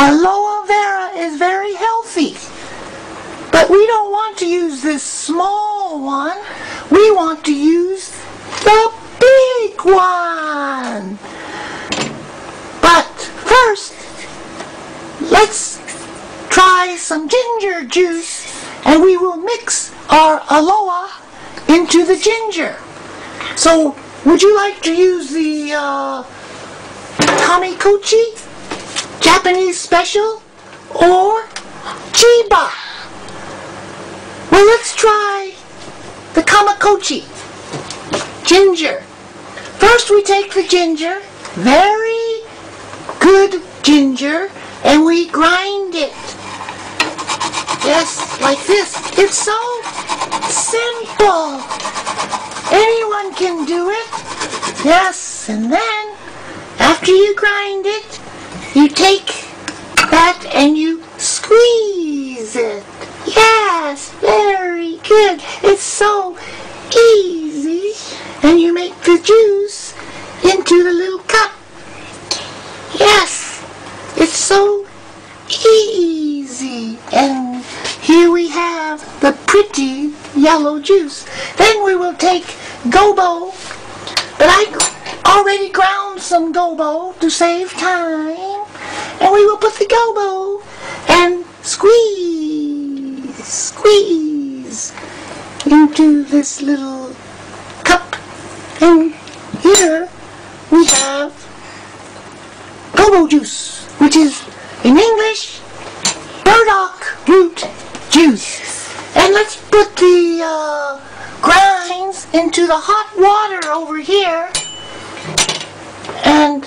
aloe vera is very healthy. But we don't want to use this small one. We want to use the big one. But first, let's try some ginger juice and we will mix our aloe into the ginger. So, would you like to use the uh, Tamikochi Japanese special or Chiba? Well, let's try the Kamakochi ginger. First, we take the ginger, very good ginger, and we grind it. Yes, like this. It's so simple. Anyone can do it. Yes, and then after you grind it, you take that and you squeeze it. Yes, very good. It's so easy. And you make the juice into the little cup. Yes, it's so easy. And here we have the pretty yellow juice. Then we will take gobo. But I already ground some gobo to save time. And we will put the gobo and squeeze, squeeze into this little cup. And here we have gobo juice, which is in English burdock root juice. And let's put the uh, grinds into the hot water over here. And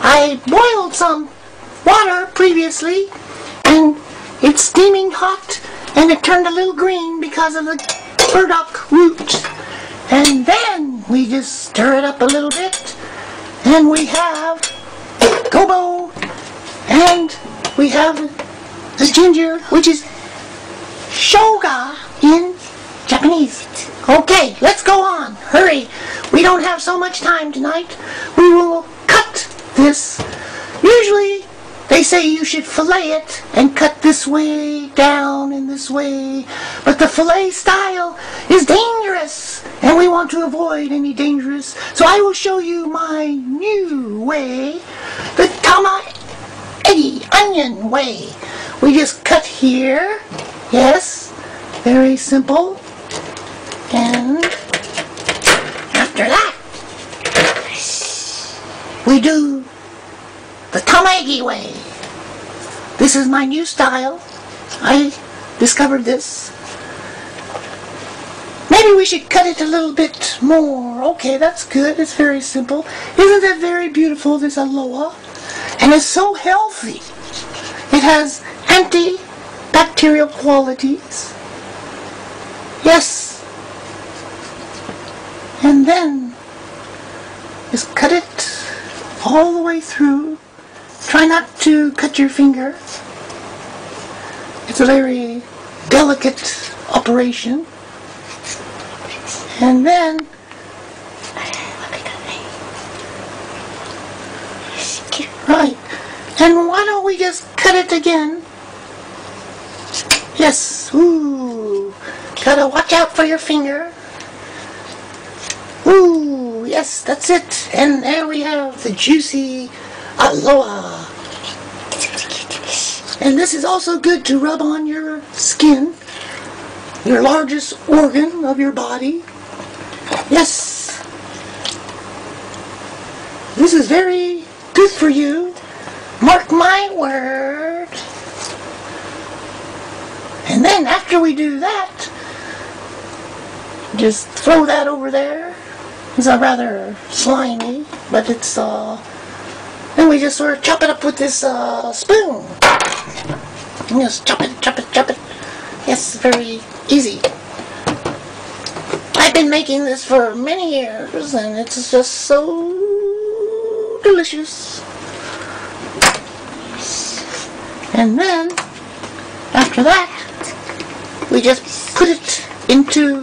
I boiled some water previously and it's steaming hot and it turned a little green because of the burdock root. And then we just stir it up a little bit and we have gobo and we have the ginger which is shoga in Japanese. Okay, let's go on. Hurry. We don't have so much time tonight. We will cut this. Say you should fillet it and cut this way down and this way. But the fillet style is dangerous and we want to avoid any dangerous. So I will show you my new way, the Tama Eddie onion way. We just cut here. Yes, very simple. And after that, we do the Tamagi way. This is my new style. I discovered this. Maybe we should cut it a little bit more. Okay, that's good. It's very simple. Isn't that very beautiful, this aloe? And it's so healthy. It has antibacterial qualities. Yes. And then just cut it all the way through. Try not to cut your finger. It's a very delicate operation. And then Right. And why don't we just cut it again? Yes. Ooh. Gotta watch out for your finger. Ooh. Yes, that's it. And there we have the juicy aloe. And this is also good to rub on your skin, your largest organ of your body. Yes. This is very good for you. Mark my word. And then after we do that, just throw that over there. It's a rather slimy, but it's uh we just sort of chop it up with this uh, spoon. And just chop it, chop it, chop it. Yes, very easy. I've been making this for many years and it's just so delicious. And then, after that, we just put it into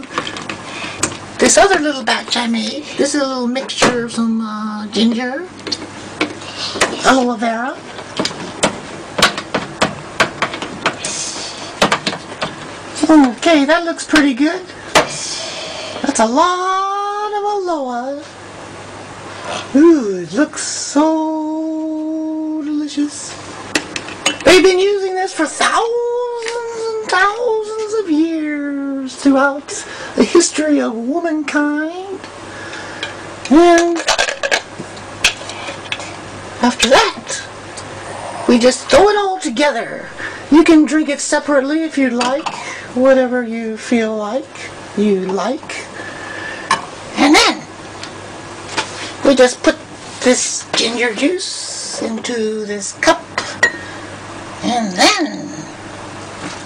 this other little batch I made. This is a little mixture of some uh, ginger, aloe vera. Okay, that looks pretty good. That's a lot of aloe. Ooh, it looks so delicious. They've been using this for thousands and thousands of years throughout the history of womankind. And after that, we just throw it all together. You can drink it separately if you'd like, whatever you feel like you like. And then we just put this ginger juice into this cup. And then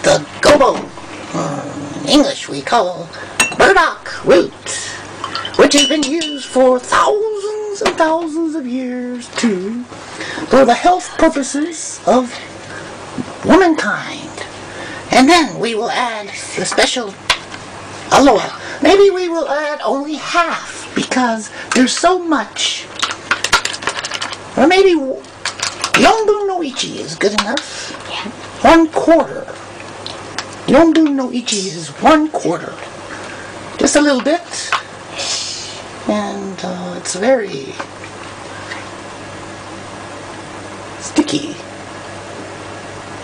the gobo, in English we call burdock root, which has been used for thousands and thousands of years too, for the health purposes of womankind. And then we will add the special aloha. Maybe we will add only half because there's so much. Or maybe Yonbu no Ichi is good enough. Yeah. One quarter. Yonbu no Ichi is one quarter. Just a little bit. And uh, it's very sticky.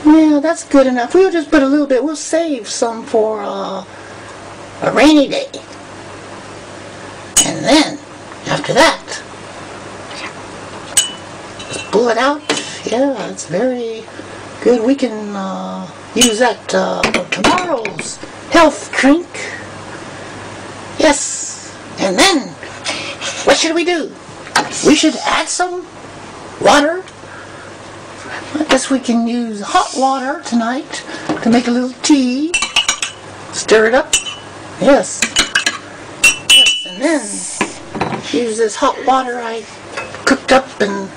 Yeah, that's good enough. We'll just put a little bit. We'll save some for uh, a rainy day. And then, after that, just pull it out. Yeah, it's very good. We can uh, use that uh, for tomorrow's health drink. Yes. And then, what should we do? We should add some water I guess we can use hot water tonight to make a little tea. Stir it up. Yes. Yes, and then use this hot water I cooked up and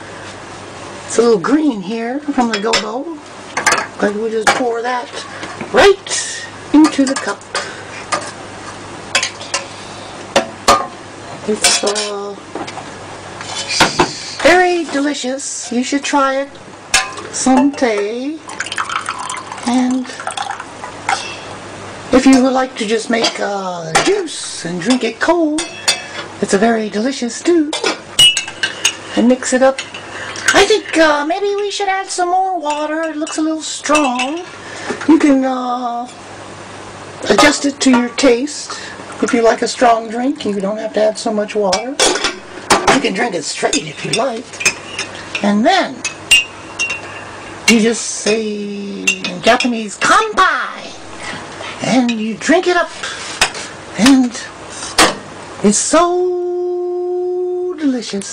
it's a little green here from the gobo. But we just pour that right into the cup. It's very delicious. You should try it someday. And if you would like to just make uh, juice and drink it cold, it's a very delicious too. And mix it up. I think uh, maybe we should add some more water. It looks a little strong. You can uh, adjust it to your taste. If you like a strong drink, you don't have to add so much water. You can drink it straight if you like. And then you just say in Japanese, kanpai, and you drink it up, and it's so delicious.